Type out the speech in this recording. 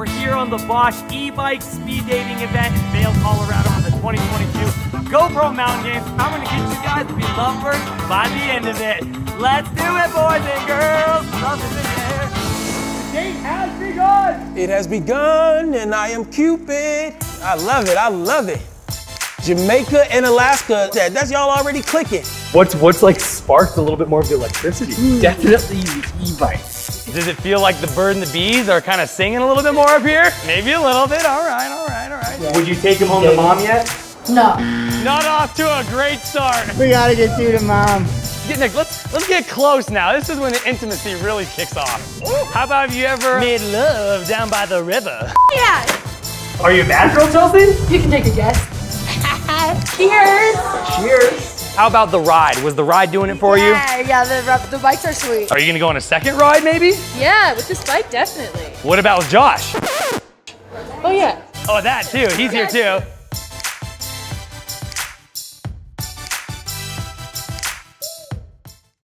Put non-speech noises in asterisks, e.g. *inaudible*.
We're here on the Bosch e-bike speed dating event in Vail, Colorado for the 2022 GoPro Mountain Games. I'm gonna get you guys to be lovebirds by the end of it. Let's do it, boys and girls. Love is in the air. The date has begun. It has begun, and I am Cupid. I love it. I love it. Jamaica and Alaska. That's y'all already clicking. What's what's like sparked a little bit more of the electricity? Hmm. Definitely e-bikes. Does it feel like the bird and the bees are kind of singing a little bit more up here? Maybe a little bit. All right, all right, all right. Would you take him home to mom yet? No. Not off to a great start. We gotta get you to mom. Get, Nick, let's let's get close now. This is when the intimacy really kicks off. How about have you ever made love down by the river? Yeah. Are you a bad girl, Chelsea? You can take a guess. *laughs* Cheers. Cheers. How about the ride? Was the ride doing it for you? Yeah, yeah, the, the bikes are sweet. Are you gonna go on a second ride maybe? Yeah, with this bike, definitely. What about Josh? Oh, yeah. Oh, that too. He's here too.